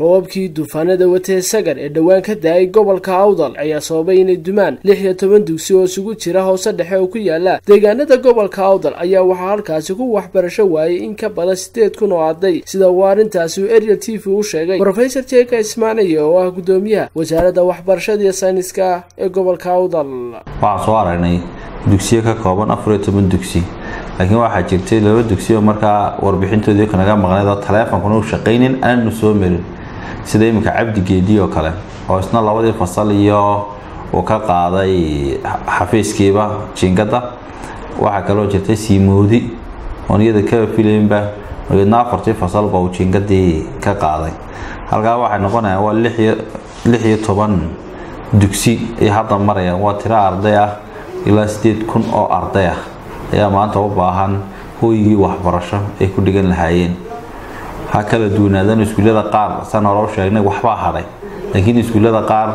roobabkii duufaanada watee sagar ee dhowaan ka da'ay gobolka awdal ayaa sababay inay dumaan lix iyo toban dugsi oo isugu jira hoose dhexe oo ku yaalla deegaanada gobolka awdal ayaa waxaa halkaasi ku waxbarasho waayay in ka badan sideed kun oo arday sida uu arrintaasi uu ariel t v u sheegay. Rofesor jeka ismaaniye oo ah guddoomiyaha wasaaradda waxbarashada iyo sayniska ee gobolka awdal. Waxaan soo aragnay dugsiyo ka kooban afar iyo toban dugsi laakiin waxaa jirtay laba dugsi oo markaa warbixintoodii kanaga maqnayd oo taleefonkuna u shaqaynin aananu soo marin sida iminka cabdi geedi oo kale oo isna labadii fasal iyo uu ka qaaday xafiiskiiba jiingada waxaa kaloo jirtay siimoodi oon iyada kaba filaynba margeedna afartii fasalba uu jiingadii ka qaaday. Halkaa waxay noqonayaan waa lix iyo toban dugsi ay hadda marayaan waa tiro arday ah ilaa sideed kun oo arday ah. Ayaa maanta u baahan hooygii waxbarasho ay ku dhigan lahaayeen ha kala duwanaadan iskuullada qaar. San hore u sheegnay waxbaa hadhay laakiin iskuullada qaar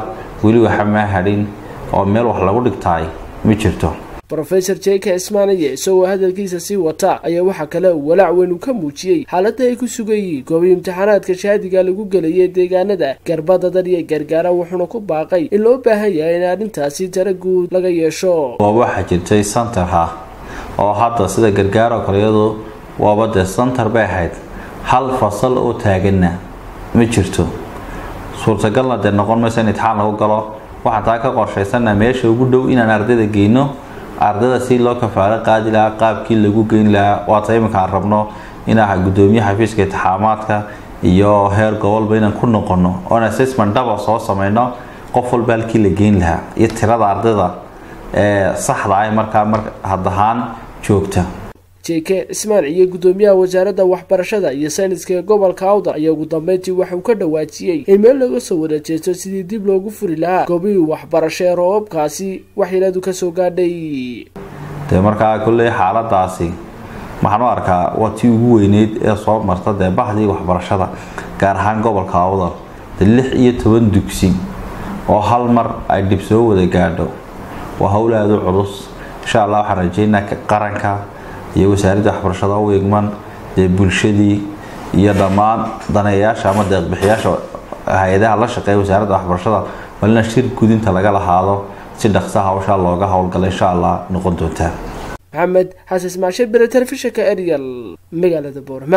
weli waxa maa hadhin oo meel wax lagu dhigtaay ma jirto. Rofesor jeka ismaaniye isagoo hadalkiisa sii wata ayaa waxaa kale walaac weyn uu ka muujiyey xaaladda ay ku sugayiin goobi imtixaanaadka shaadiga lagu gelayay deegaanada garbadadan iyo gargaara wuxuuna ku baaqay in loo baahan yahay in arrintaasi tara guud laga yeesho. Waxaa jirtay santarha oo hadda sida gargaaroo kale iyadu waaba dee santar bay ahayd hal fasal oo taaganna? Ma jirto. Suurtagalna dee noqon mayso in itixaan lagu galo. Waxaan taa ka qorshaysana meesha ugu dhow inaan ardayda geyno ardayda si loo kafaalo qaadi lahaa qaabkii lagu geyn lahaa. Waata iminka aan rabno inaa gudoomiye xafiiska itixaamaadka iyo heer gobolba inaan ku noqono oon assessment dhaba soo sameyno qof walba halkii la geyn lahaa iyo tirada ardayda ee saxda ah markaa mar hadahaan joogta jeke ismaan iyo guddoomiyaha wasaaradda waxbarashada iyo sayniska ee gobolka awdal ayaa ugu dambeyntii waxauu ka dhawaajiyey in meel laga soo wada jeesto sidii dib loogu furi lahaa goobihii waxbarasho ee roobabkaasi waxyeeladu ka soo gaadhay. Dee markaa kolley xaaladaasi waxaan u arkaa waa tii ugu weyneyd ee soo marta dee bahdii waxbarashada gaar ahaan gobolka awdal dee lix iyo toban dugsi oo hal mar ay dhib soo wada gaadho. Waa howl aada u culus. Insha allah waxaan rajeynaa qaranka iyo wasaaradda waxbarashada u igman dee bulshadii iyo dhammaan daneeyayaasha ama deeqbixiyaasha hay'adaha la shaqeeya wasaaradda waxbarashada malina shir gudinta laga lahaado si dhaqsa hawshaa looga howlgala insha allah noqon doontaa maxamed xasan ismaashe bere telefishinka ariel magaalada boorama